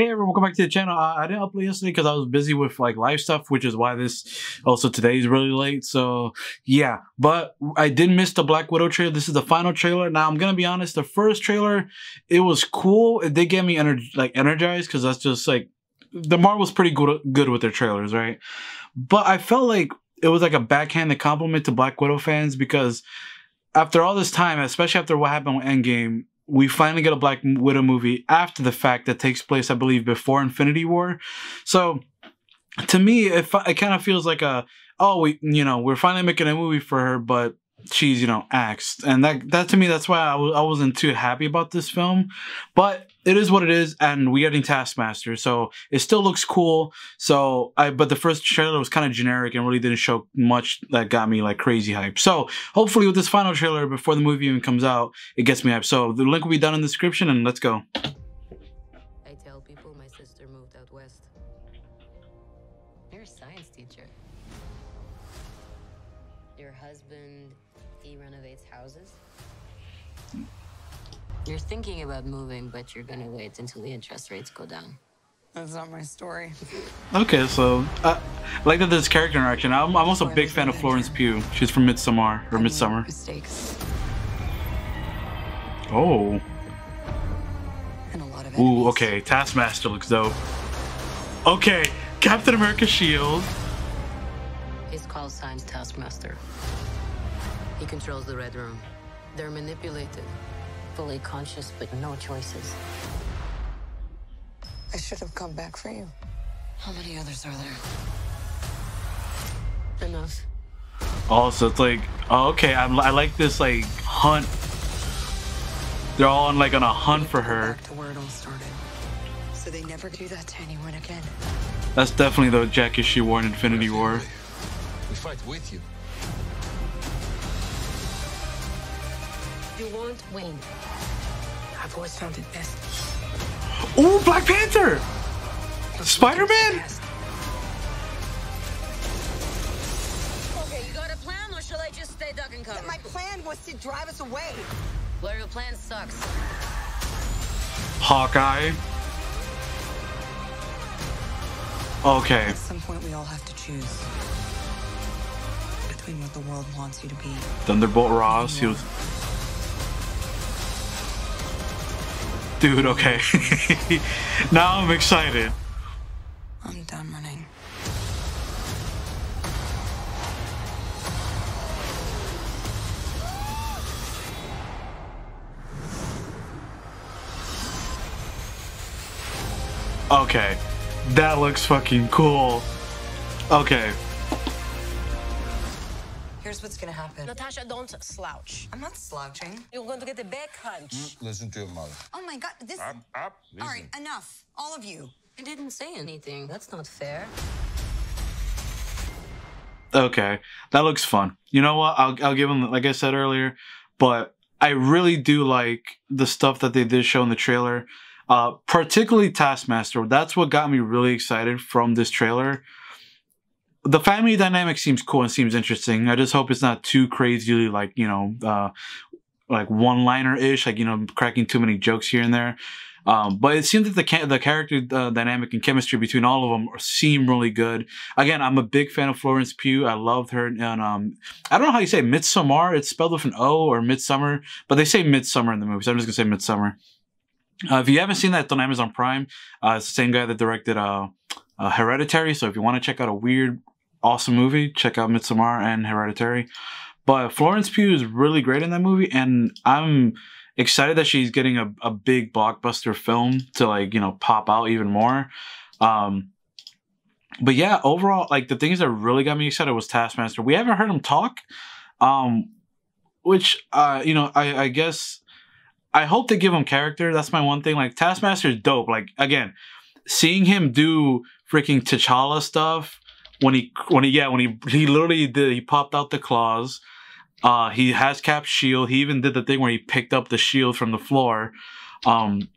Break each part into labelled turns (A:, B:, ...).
A: Hey everyone, welcome back to the channel. Uh, I didn't upload yesterday because I was busy with like live stuff, which is why this also today is really late. So yeah, but I did miss the Black Widow trailer. This is the final trailer. Now I'm gonna be honest, the first trailer, it was cool. It did get me ener- like energized because that's just like the Marvel's pretty good good with their trailers, right? But I felt like it was like a backhanded compliment to Black Widow fans because after all this time, especially after what happened with Endgame, we finally get a Black Widow movie after the fact that takes place, I believe, before Infinity War. So to me, it, it kind of feels like a oh, we you know we're finally making a movie for her, but she's you know axed, and that that to me that's why I w- I wasn't too happy about this film. But it is what it is, and we're getting Taskmaster, so it still looks cool. So I, but the first trailer was kind of generic and really didn't show much that got me like crazy hype. So hopefully with this final trailer before the movie even comes out, it gets me hype. So the link will be down in the description, and let's go.
B: Husband, he renovates houses? You're thinking about moving, but you're gonna wait until the interest rates go down.
C: That's not my story.
A: Okay, so uh, I like that there's character interaction. I'm, I'm also a big fan of Florence Pugh. She's from Midsommar or Midsummer.
C: Mistakes
A: Oh.
C: and a lot of
A: Ooh, okay. Taskmaster looks dope. Okay, Captain America Shield.
B: His call sign's Taskmaster. He controls the Red Room. They're manipulated, fully conscious, but no choices.
C: I should have come back for you. How many others are there?
B: Enough.
A: Oh, so it's like, oh, okay. I'm, I like this like hunt. They're all on like on a hunt for her.
C: To where it all started. So they never do that to anyone again.
A: That's definitely the jacket she wore in Infinity War.
D: We fight with you.
B: You won't win.
C: I've always found it best.
A: Ooh, Black Panther. Spider Man.
B: Okay, you got a plan, or shall I just stay duck and cover?
E: My plan was to drive us away.
B: Well, your plan sucks.
A: Hawkeye. Okay.
C: At some point, we all have to choose between what the world wants you to be.
A: Thunderbolt Ross. He was. Dude, okay. now I'm excited.
C: I'm done running.
A: Okay. That looks fucking cool. Okay.
C: Here's what's gonna happen.
E: Natasha, don't slouch.
C: I'm not slouching.
E: You're going to get a back hunch.
D: Listen to your mother.
E: Oh my god, this.
D: Up, up, listen.
E: All right, enough. All of you.
B: I didn't say anything. That's not fair.
A: Okay. That looks fun. You know what? I'll, I'll give them, like I said earlier, but I really do like the stuff that they did show in the trailer. Uh, particularly Taskmaster. That's what got me really excited from this trailer. The family dynamic seems cool and seems interesting. I just hope it's not too crazily like, you know, uh, like one liner ish, like, you know, cracking too many jokes here and there. Um, but it seems that the the character uh, dynamic and chemistry between all of them seem really good. Again, I'm a big fan of Florence Pugh. I loved her, and um, I don't know how you say Midsommar. It's spelled with an O or Midsummer, but they say Midsummer in the movie. So I'm just gonna say Midsummer. Uh, if you haven't seen that, it's on Amazon Prime. Uh, it's the same guy that directed uh, uh, Hereditary. So if you want to check out a weird, awesome movie, check out Midsommar and Hereditary. But Florence Pugh is really great in that movie, and I'm excited that she's getting a, a big blockbuster film to like you know pop out even more. Um, but yeah, overall, like the things that really got me excited was Taskmaster. We haven't heard him talk, um, which uh, you know I, I guess I hope they give him character. That's my one thing. Like Taskmaster is dope. Like again, seeing him do freaking T'Challa stuff when he when he yeah when he he literally did he popped out the claws. Uh, he has Cap's shield. He even did the thing where he picked up the shield from the floor. Um,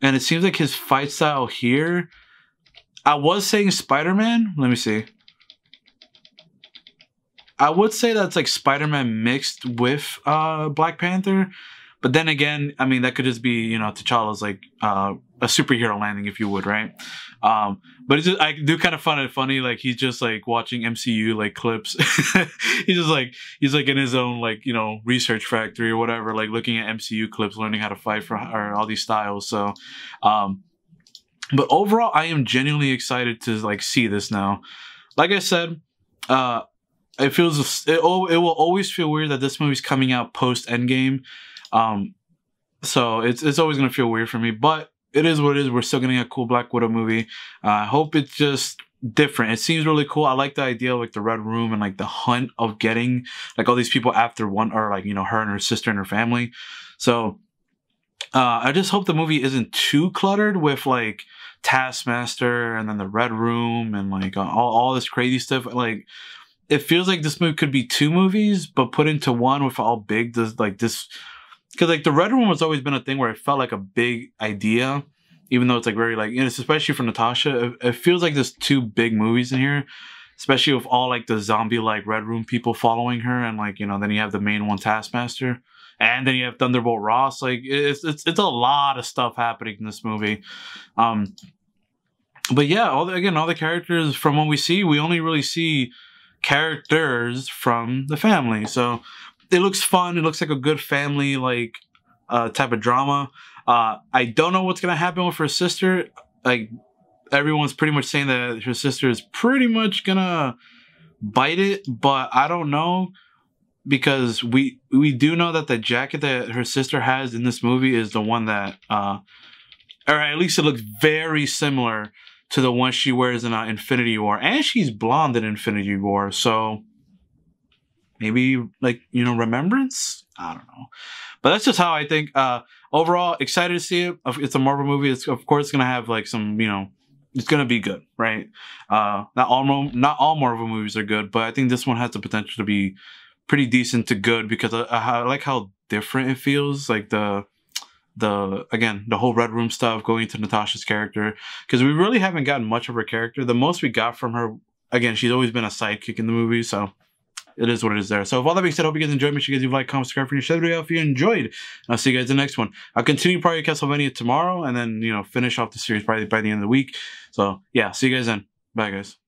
A: and it seems like his fight style here. I was saying Spider Man. Let me see. I would say that's like Spider Man mixed with uh, Black Panther, but then again, I mean, that could just be you know T'Challa's like uh, a superhero landing, if you would, right? Um, but it's just, I do kind of find it funny, like he's just like watching MCU like clips. he's just like he's like in his own like you know research factory or whatever, like looking at MCU clips, learning how to fight for or all these styles. So, um, but overall, I am genuinely excited to like see this now. Like I said, uh, it feels it, it will always feel weird that this movie's coming out post Endgame. Um, so it's it's always gonna feel weird for me, but it is what it is. We're still getting a cool Black Widow movie. Uh, I hope it's just different. It seems really cool. I like the idea of like the Red Room and like the hunt of getting like all these people after one or like you know her and her sister and her family. So uh, I just hope the movie isn't too cluttered with like Taskmaster and then the Red Room and like all, all this crazy stuff. Like it feels like this movie could be two movies, but put into one with all big this like this because like the Red Room has always been a thing where it felt like a big idea, even though it's like very like you know, especially for Natasha, it, it feels like there's two big movies in here. Especially with all like the zombie like Red Room people following her, and like you know, then you have the main one Taskmaster, and then you have Thunderbolt Ross. Like it's it's it's a lot of stuff happening in this movie. Um, but yeah, all the, again, all the characters from what we see, we only really see characters from the family. So it looks fun. It looks like a good family like uh, type of drama. Uh, I don't know what's gonna happen with her sister. Like everyone's pretty much saying that her sister is pretty much gonna bite it, but I don't know because we we do know that the jacket that her sister has in this movie is the one that uh or at least it looks very similar to the one she wears in uh, Infinity War and she's blonde in Infinity War so maybe like you know remembrance I don't know but that's just how I think uh overall excited to see it it's a Marvel movie it's of course gonna have like some you know it's gonna be good, right? Uh, not all not all Marvel movies are good, but I think this one has the potential to be pretty decent to good because I, I like how different it feels. Like the the again the whole Red Room stuff going into Natasha's character because we really haven't gotten much of her character. The most we got from her again, she's always been a sidekick in the movie, so it is what it is there. So with all that being said, I hope you guys enjoyed. Make sure you guys leave a like, comment, subscribe for your share video if you enjoyed. And I'll see you guys in the next one. I'll continue probably Castlevania tomorrow and then, you know, finish off the series probably by the end of the week. So yeah, see you guys then. Bye guys.